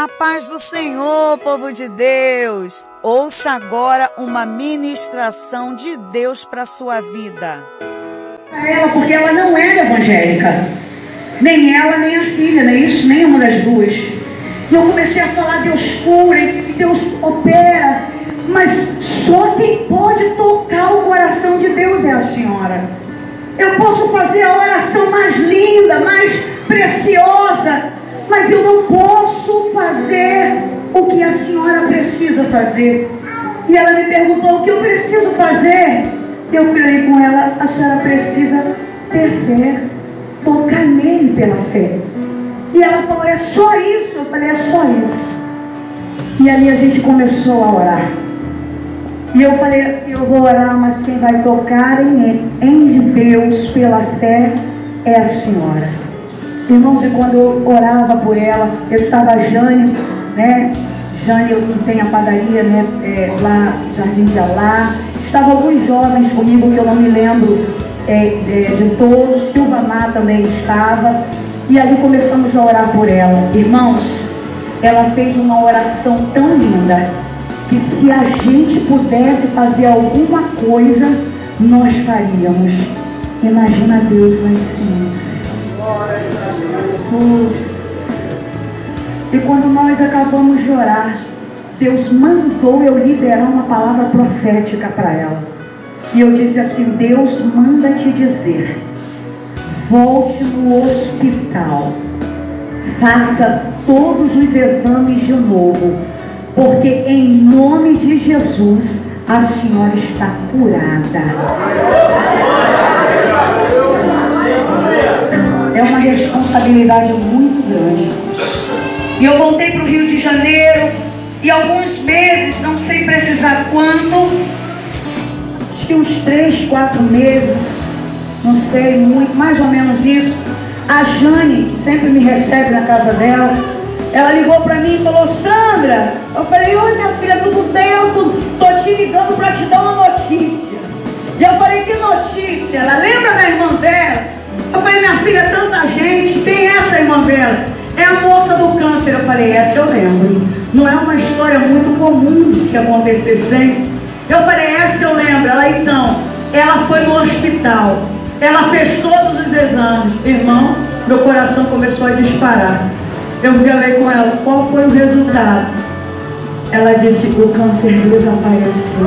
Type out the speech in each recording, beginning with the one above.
A paz do Senhor, povo de Deus. Ouça agora uma ministração de Deus para sua vida. Ela, porque ela não era evangélica. Nem ela, nem a filha, nem isso, nenhuma das duas. E eu comecei a falar, Deus cura, e Deus opera. Mas só quem pode tocar o coração de Deus é a senhora. Eu posso fazer a oração mais linda, mais preciosa, mas eu não posso fazer o que a senhora precisa fazer. E ela me perguntou o que eu preciso fazer. Eu falei com ela, a senhora precisa ter fé, tocar nele pela fé. E ela falou, é só isso? Eu falei, é só isso. E ali a gente começou a orar. E eu falei assim, eu vou orar, mas quem vai tocar em, em Deus pela fé é a senhora. Irmãos, e quando eu orava por ela, eu estava a Jane, né? Jane, eu tenho a padaria, né? É, lá, Jardim de Alá. Estavam alguns jovens comigo que eu não me lembro é, é, de todos. Silva Má também estava. E ali começamos a orar por ela. Irmãos, ela fez uma oração tão linda que se a gente pudesse fazer alguma coisa, nós faríamos. Imagina Deus lá em cima. E quando nós acabamos de orar, Deus mandou eu liberar uma palavra profética para ela. E eu disse assim: Deus manda te dizer, volte no hospital, faça todos os exames de novo porque em nome de Jesus a senhora está curada. Responsabilidade muito grande. E eu voltei para o Rio de Janeiro e alguns meses, não sei precisar quanto, acho que uns três, quatro meses, não sei muito, mais ou menos isso. A Jane, sempre me recebe na casa dela, ela ligou para mim e falou, Sandra, eu falei, oi minha filha, tudo bem? Falei, essa eu lembro. Não é uma história muito comum de se acontecer sempre. Eu falei, essa eu lembro. Ela, então, ela foi no hospital. Ela fez todos os exames. Irmão, meu coração começou a disparar. Eu falei com ela, qual foi o resultado? Ela disse, o câncer desapareceu.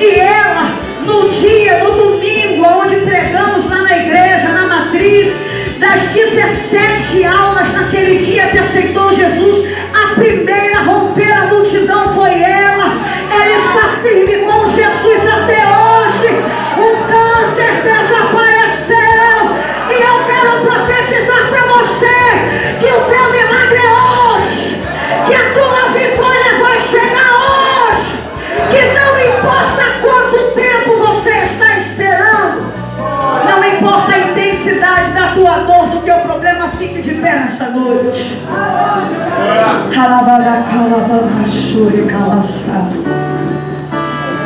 E ela, no dia, no domingo, onde pregamos lá na igreja, na matriz, das 17 almas naquele dia que aceitou Jesus,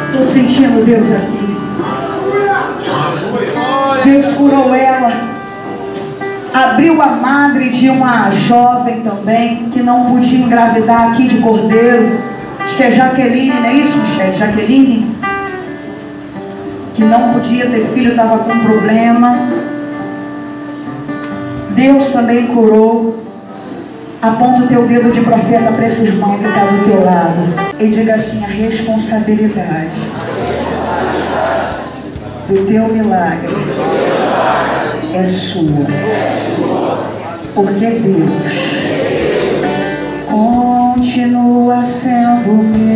Estou sentindo Deus aqui. Deus curou ela. Abriu a madre de uma jovem também, que não podia engravidar aqui de cordeiro. Acho que é Jaqueline, não é isso, Michelle? Jaqueline? Que não podia ter filho, estava com problema. Deus também curou. Aponta o teu dedo de profeta para esse irmão que está do teu lado. E diga assim, a responsabilidade do teu milagre é sua. Porque Deus continua sendo meu.